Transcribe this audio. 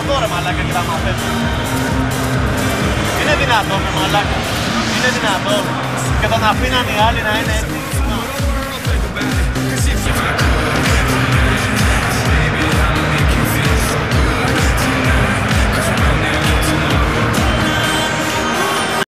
εδώ ρε μαλάκα και τα μαθαίνω. Είναι δυνατόν ρε μαλάκα. Είναι δυνατόν. Και τον αφήναν οι άλλοι να είναι έτσι.